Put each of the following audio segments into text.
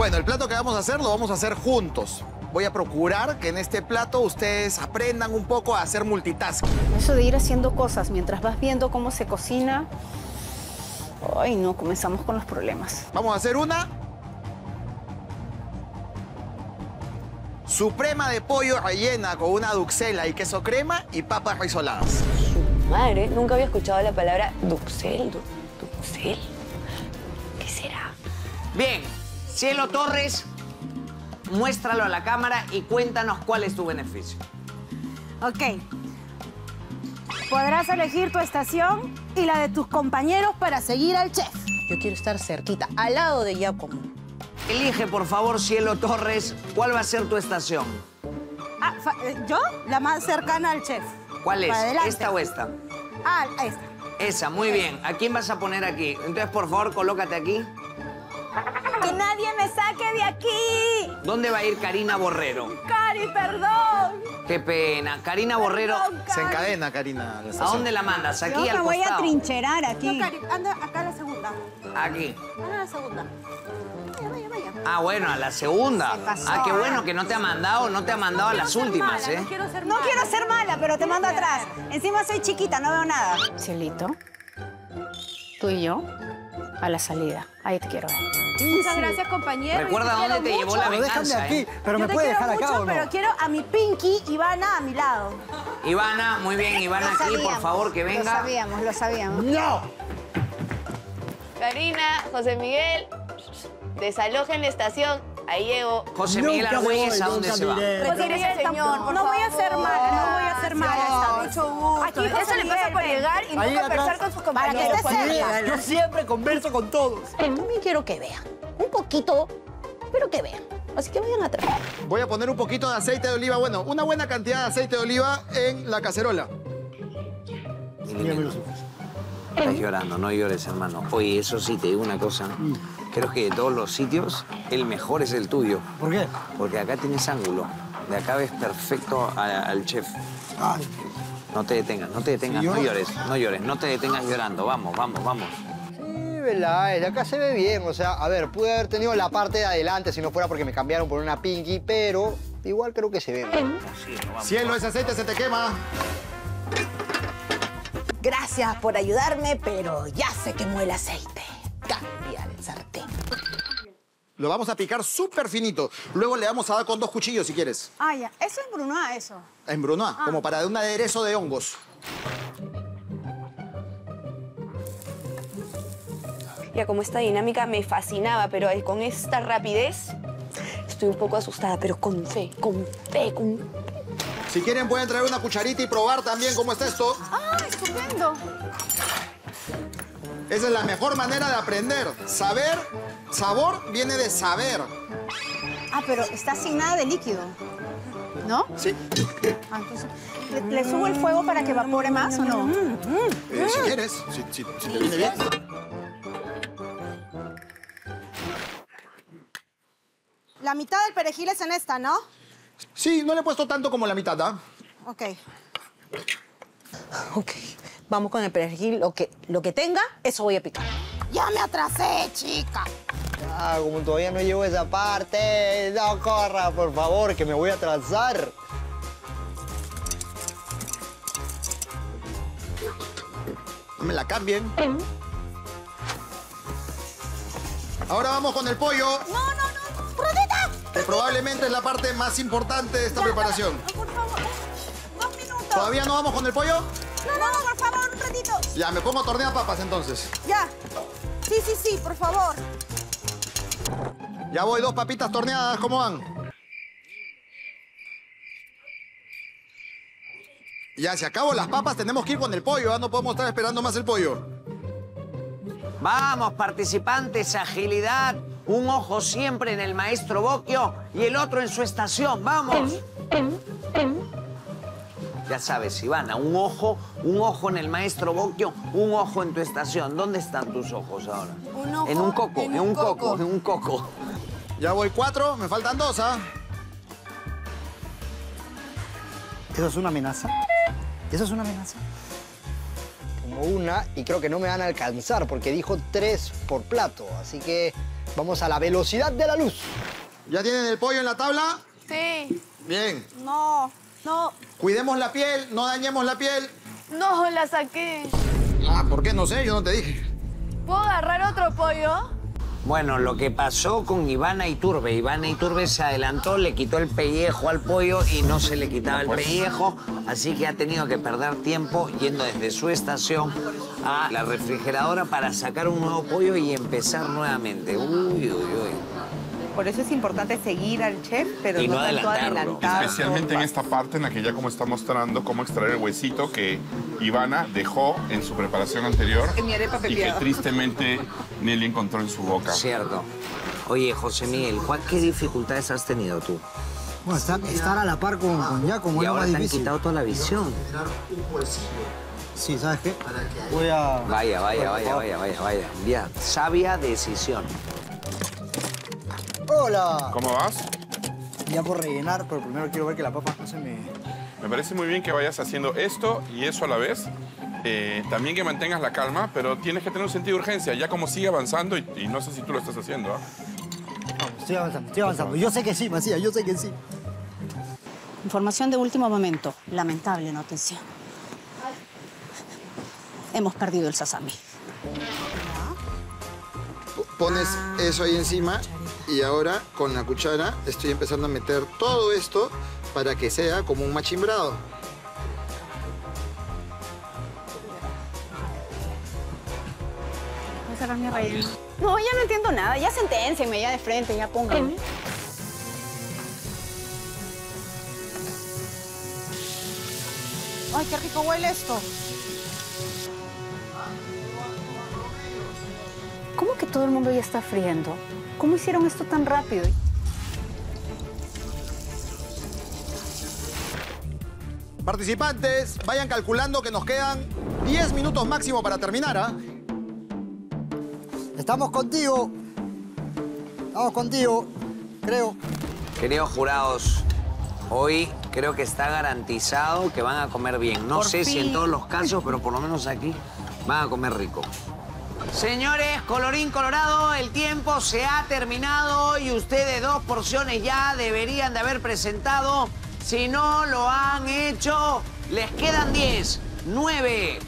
Bueno, el plato que vamos a hacer lo vamos a hacer juntos. Voy a procurar que en este plato ustedes aprendan un poco a hacer multitasking. Eso de ir haciendo cosas mientras vas viendo cómo se cocina. Ay, no, comenzamos con los problemas. Vamos a hacer una suprema de pollo rellena con una duxela y queso crema y papas risoladas. Madre, nunca había escuchado la palabra duxel. du- ¿Duxel? ¿Qué será? Bien, Cielo Torres, muéstralo a la cámara y cuéntanos cuál es tu beneficio. Ok. Podrás elegir tu estación y la de tus compañeros para seguir al chef. Yo quiero estar cerquita, al lado de Giacomo. Elige, por favor, Cielo Torres, cuál va a ser tu estación. Ah, eh, ¿Yo? La más cercana al chef. ¿Cuál es? Adelante. ¿Esta o esta? Ah, esta. Esa, muy bien. ¿A quién vas a poner aquí? Entonces, por favor, colócate aquí. ¡Que nadie me saque de aquí! ¿Dónde va a ir Karina Borrero? ¡Cari, perdón! Qué pena. Karina Borrero, Perdón, Se encadena, Karina. a la ¿a estación. dónde la mandas? Aquí Yo al me voy a trincherar aquí. No, Cari, anda acá a la segunda. Aquí. Anda a la segunda. Vaya, vaya, vaya. Ah, bueno, a la segunda. Ah, qué bueno que no te ha mandado, no te ha mandado a las últimas, ¿eh? No quiero ser mala, pero te mando atrás. Encima soy chiquita, no veo nada. Cielito, tú y yo a la salida. Ahí te quiero ver. Muchas gracias, compañero. Recuerda te dónde te llevó la Pero déjame venganza, aquí, ¿eh? pero Yo me puede dejar acá o no. pero quiero a mi Pinky Ivana a mi lado. Ivana, muy bien, Ivana, aquí, por favor, que Lo venga. sabíamos, lo sabíamos. ¡No! Karina, José Miguel, desalojen la estación. Ahí llego. José Miguel Argüelles, voy, ¿a dónde se va? señor, por no voy a ser mala, no voy a ser mala esta vez. Mucho gusto. Aquí José Eso le pasa por llegar y Ahí no conversar con sus Para que compañeros. llegan. Yo siempre converso con todos. También quiero que vean. Un poquito, pero que vean. Así que vayan atrás. Voy a poner un poquito de aceite de oliva, bueno, una buena cantidad de aceite de oliva en la cacerola. Ojos. Estás llorando, no llores, hermano. Oye, eso sí, te digo una cosa. Creo que de todos los sitios, el mejor es el tuyo. ¿Por qué? Porque acá tienes ángulo. De acá ves perfecto a- al chef. Ay, No te detengas, no te detengas, Sí, no llores, no llores, no te detengas llorando. Vamos, vamos, vamos. Sí, verdad, de acá se ve bien. O sea, a ver, pude haber tenido la parte de adelante si no fuera porque me cambiaron por una Pinky, pero igual creo que se ve bien. Cielo, ese aceite se te quema. Gracias por ayudarme, pero ya se quemó el aceite. Cambia el sartén. Lo vamos a picar súper finito. Luego le vamos a dar con dos cuchillos si quieres. Ah, ya. Eso es Brunoa, eso. En brunoise, como para un aderezo de hongos. Ya como esta dinámica me fascinaba, pero con esta rapidez estoy un poco asustada, pero con fe, con fe, con... Si quieren pueden traer una cucharita y probar también cómo está esto. Ah, estupendo. Esa es la mejor manera de aprender. Saber, sabor viene de saber. Ah, pero está sin nada de líquido. ¿No? Sí. Ah, entonces, ¿le, le subo el fuego para que evapore más o no? Eh, si quieres, si, si- si te viene bien. La mitad del perejil es en esta, ¿no? Sí, no le he puesto tanto como la mitad, ¿ah? Ok. Ok, vamos con el perejil. Lo que, lo que tenga, eso voy a picar. Ya me atrasé, chica. Ah, como todavía no llego a esa parte, no corra, por favor, que me voy a atrasar. No me la cambien. Ahora vamos con el pollo, No, no, no. ¡Rudita! que probablemente es la parte más importante de esta preparación. Por favor. Dos minutos. ¿Todavía no vamos con el pollo? No, no, por favor, un ratito. Ya, me pongo a tornear papas entonces. Ya. Sí, sí, sí, por favor. Ya voy, dos papitas torneadas, ¿cómo van? Ya, si acabo las papas, tenemos que ir con el pollo, ¿ah? no podemos estar esperando más el pollo. Vamos, participantes, agilidad. Un ojo siempre en el maestro Boquio y el otro en su estación. ¡Vamos! Ya sabes, Ivana, un ojo, un ojo en el maestro Boquio, un ojo en tu estación. ¿Dónde están tus ojos ahora? Un ojo en un coco, en en un coco, coco. en un coco. Ya voy cuatro, me faltan dos, ¿ah? ¿Eso es una amenaza? ¿Eso es una amenaza? Como una, y creo que no me van a alcanzar porque dijo tres por plato. Así que Vamos a la velocidad de la luz. ¿Ya tienen el pollo en la tabla? Sí. Bien. No, no, Cuidemos la piel, no dañemos la piel. no, la saqué. Ah, ¿por qué? No sé, yo no te dije. ¿Puedo agarrar otro pollo? Bueno, lo que pasó con Ivana Iturbe. Ivana Iturbe se adelantó, le quitó el pellejo al pollo y no se le quitaba el pellejo, así que ha tenido que perder tiempo yendo desde su estación a la refrigeradora para sacar un nuevo pollo y empezar nuevamente. Uy, uy, uy. Por eso es importante seguir al chef, pero Y no, no tanto adelantarlo. adelantarlo. Especialmente en esta parte en la que ya como está mostrando cómo extraer el huesito que Ivana dejó en su preparación anterior En mi arepa y que tristemente Nelly encontró en su boca. Cierto. Oye, José Miguel, ¿cuál- ¿qué dificultades has tenido tú? Bueno, estar, estar a la par con, con Giacomo Y es ahora te han quitado toda la visión. Sí, ¿sabes qué? Voy a... Vaya, vaya, vaya, vaya, vaya, vaya. Ya, sabia decisión. ¡Hola! ¿Cómo vas? Ya por rellenar, pero primero quiero ver que la papa no se me... Me parece muy bien que vayas haciendo esto y eso a la vez. Eh, también que mantengas la calma, pero tienes que tener un sentido de urgencia. Ya como sigue avanzando y, y no sé si tú lo estás haciendo. ¿ah? Vamos, estoy avanzando, estoy avanzando. Yo sé que sí, Macías, yo sé que sí. Información de último momento. Lamentable noticia. Hemos perdido el sasami. Pones eso ahí encima y ahora con la cuchara estoy empezando a meter todo esto para que sea como un machimbrado. Voy a sacar mi relleno. No, ya no entiendo nada. Ya senténsenme ya de frente, ya pónganme. Ay, qué rico huele esto. ¿Cómo que todo el mundo ya está friendo? ¿Cómo hicieron esto tan rápido? Participantes, vayan calculando que nos quedan 10 minutos máximo para terminar, ¿ah? Estamos contigo. Estamos contigo, creo. Queridos jurados, hoy creo que está garantizado que van a comer bien. No Por sé si en todos los casos, pero por lo menos aquí van a comer rico. Señores, colorín colorado, el tiempo se ha terminado y ustedes dos porciones ya deberían de haber presentado. Si no lo han hecho, les quedan 10, 9,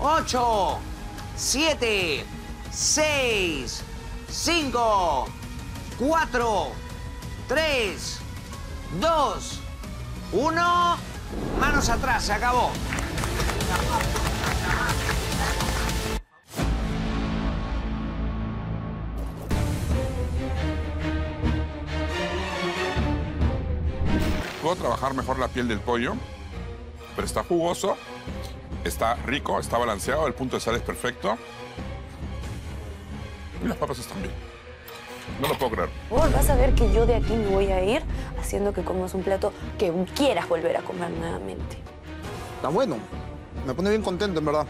8, 7, 6, 5, 4, 3, 2, 1. Manos atrás, se acabó. Puedo trabajar mejor la piel del pollo, pero está jugoso, está rico, está balanceado, el punto de sal es perfecto. Y las papas están bien. No lo puedo creer. Vos vas a ver que yo de aquí me voy a ir haciendo que comas un plato que quieras volver a comer nuevamente. Está bueno. Me pone bien contento, en verdad.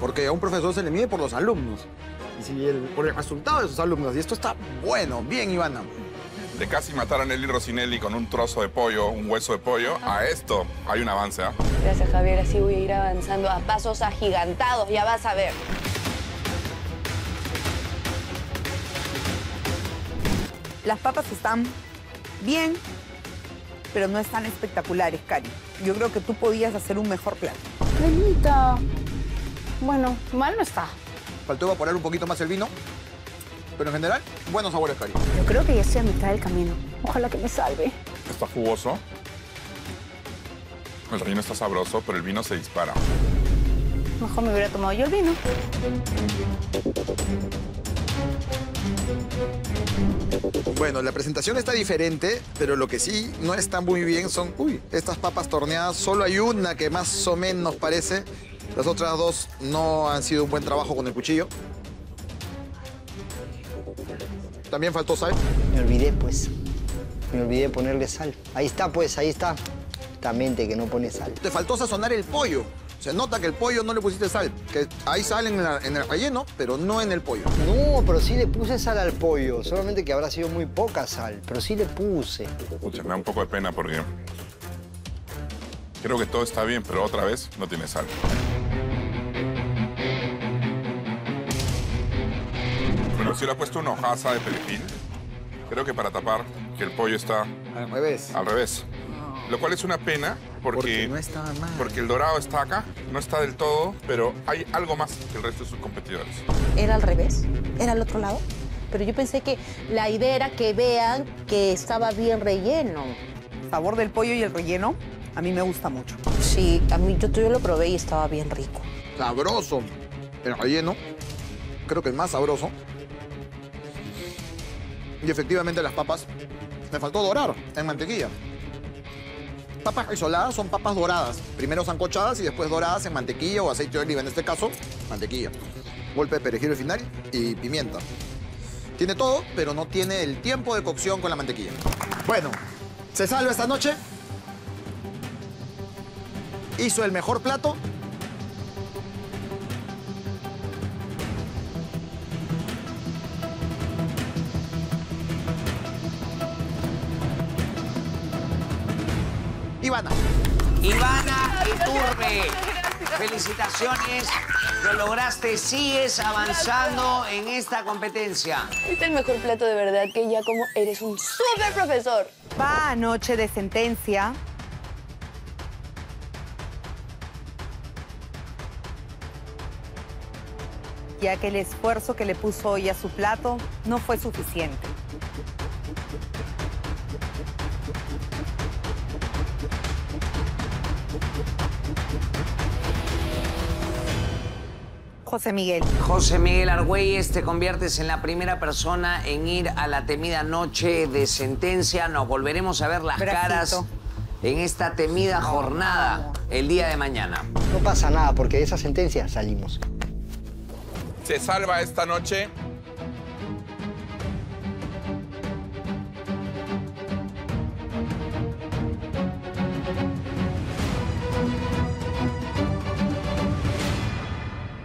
Porque a un profesor se le mide por los alumnos. Y si el- por el resultado de sus alumnos. Y esto está bueno. Bien, Ivana. De casi matar a Nelly Rossinelli con un trozo de pollo, un hueso de pollo, a esto hay un avance. ¿ah? Gracias, Javier. Así voy a ir avanzando a pasos agigantados. Ya vas a ver. Las papas están bien, pero no están espectaculares, Cari. Yo creo que tú podías hacer un mejor plato. Nenita. Bueno, mal no está. Faltó evaporar un poquito más el vino. Pero en general, buenos sabores, Cari. Yo creo que ya estoy a mitad del camino. Ojalá que me salve. Está jugoso. El relleno está sabroso, pero el vino se dispara. Mejor me hubiera tomado yo el vino. Bueno, la presentación está diferente, pero lo que sí no está muy bien son, uy, estas papas torneadas. Solo hay una que más o menos parece. Las otras dos no han sido un buen trabajo con el cuchillo. También faltó sal. Me olvidé, pues. Me olvidé ponerle sal. Ahí está, pues, ahí está. Esta mente que no pone sal. Te faltó sazonar el pollo. Se nota que el pollo no le pusiste sal. Que hay sal en, la- en el relleno, pero no en el pollo. No, pero sí le puse sal al pollo. Solamente que habrá sido muy poca sal. Pero sí le puse. Pucha, me da un poco de pena porque creo que todo está bien, pero otra vez no tiene sal. Yo le he puesto una hojaza de perejil. Creo que para tapar que el pollo está Al revés. al revés. Lo cual es una pena porque, Porque no estaba mal. porque el dorado está acá, no está del todo, pero hay algo más que el resto de sus competidores. Era al revés, era al otro lado. Pero yo pensé que la idea era que vean que estaba bien relleno. El sabor del pollo y el relleno a mí me gusta mucho. Sí, a mí yo, yo lo probé y estaba bien rico. Sabroso. El relleno. Creo que el más sabroso. Y efectivamente las papas. Me faltó dorar en mantequilla. Papas risoladas son papas doradas. Primero sancochadas y después doradas en mantequilla o aceite de oliva. En este caso, mantequilla. Golpe de perejil al final y pimienta. Tiene todo, pero no tiene el tiempo de cocción con la mantequilla. Bueno, se salva esta noche. Hizo el mejor plato. Ivana. Ivana Iturbe, felicitaciones, lo lograste, sigues avanzando en esta competencia. Este es el mejor plato de verdad que ya como eres un súper profesor. Va a noche de sentencia. Ya que el esfuerzo que le puso hoy a su plato no fue suficiente. José Miguel. José Miguel Argüelles, te conviertes en la primera persona en ir a la temida noche de sentencia. Nos volveremos a ver las Bracito. caras en esta temida jornada el día de mañana. No pasa nada, porque de esa sentencia salimos. Se salva esta noche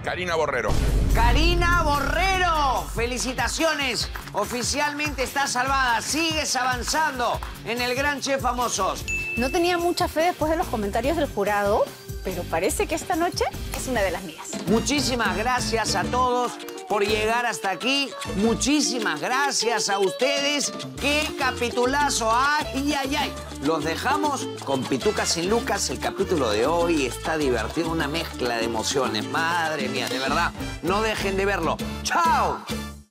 Karina Borrero. Karina Borrero, felicitaciones. Oficialmente estás salvada. Sigues avanzando en el Gran Chef Famosos. No tenía mucha fe después de los comentarios del jurado, pero parece que esta noche es una de las mías. Muchísimas gracias a todos por llegar hasta aquí. Muchísimas gracias a ustedes. ¡Qué capitulazo! ¡Ay, ay, ay! Los dejamos con Pitucas sin Lucas. El capítulo de hoy está divertido, una mezcla de emociones. Madre mía, de verdad. No dejen de verlo. ¡Chao!